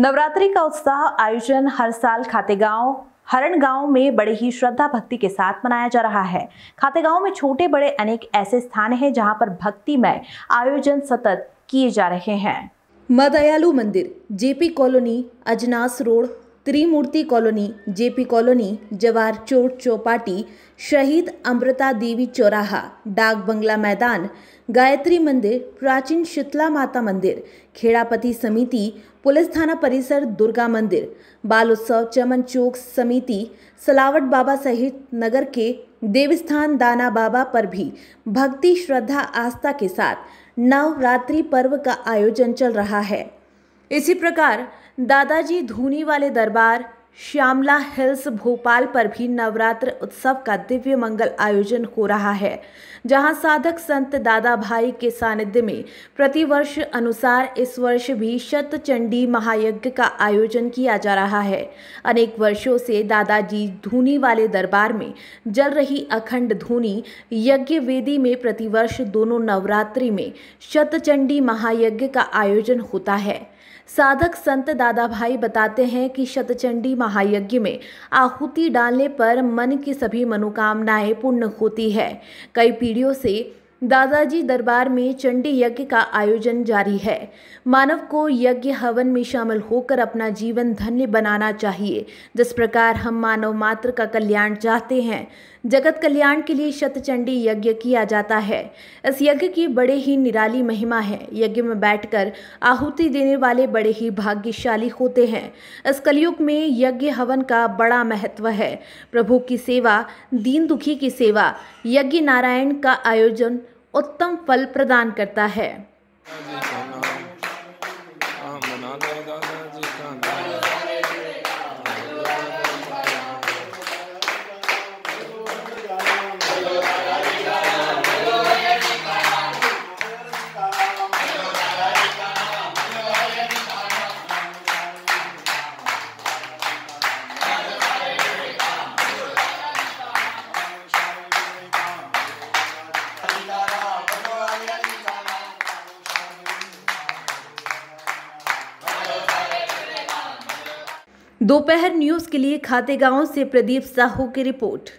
नवरात्रि का उत्साह आयोजन हर साल खातेगांव हरण गाँव में बड़े ही श्रद्धा भक्ति के साथ मनाया जा रहा है। खातेगांव में छोटे बड़े अनेक ऐसे स्थान हैं जहाँ पर भक्तिमय आयोजन सतत किए जा रहे हैं। मदयालु मंदिर, JP colony, Ajnas road Trimurti colony, JP colony Jawahar चोट चौपाटी, शहीद अमृता देवी चौराहा, डाक बंगला मैदान, गायत्री मंदिर, प्राचीन शीतला माता मंदिर, खेड़ापति समिति, पुलिस थाना परिसर, दुर्गा मंदिर, बाल उत्सव चमन चौक समिति, सलावट बाबा सहित नगर के देवस्थान दाना बाबा पर भी भक्ति, श्रद्धा, आस्था के साथ नवरात्रि पर्व का आयोजन चल रहा है। इसी प्रकार दादाजी धूनी वाले दरबार श्यामला हिल्स भोपाल पर भी नवरात्र उत्सव का दिव्य मंगल आयोजन हो रहा है, जहाँ साधक संत दादा भाई के सानिध्य में प्रतिवर्ष अनुसार इस वर्ष भी शत चंडी महायज्ञ का आयोजन किया जा रहा है। अनेक वर्षों से दादाजी धूनी वाले दरबार में जल रही अखंड धूनी यज्ञ वेदी में प्रतिवर्ष दोनों नवरात्रि में शतचंडी महायज्ञ का आयोजन होता है। साधक संत दादा भाई बताते हैं कि शतचंडी महायज्ञ में आहुति डालने पर मन की सभी मनोकामनाएँ पूर्ण होती है। कई पीढ़ियों से दादाजी दरबार में चंडी यज्ञ का आयोजन जारी है। मानव को यज्ञ हवन में शामिल होकर अपना जीवन धन्य बनाना चाहिए। जिस प्रकार हम मानव मात्र का कल्याण चाहते हैं जगत कल्याण के लिए शतचंडी यज्ञ किया जाता है। इस यज्ञ की बड़े ही निराली महिमा है। यज्ञ में बैठकर आहुति देने वाले बड़े ही भाग्यशाली होते हैं। इस कलयुग में यज्ञ हवन का बड़ा महत्व है। प्रभु की सेवा, दीन दुखी की सेवा, यज्ञ नारायण का आयोजन उत्तम फल प्रदान करता है। दोपहर न्यूज़ के लिए खातेगांव से प्रदीप साहू की रिपोर्ट।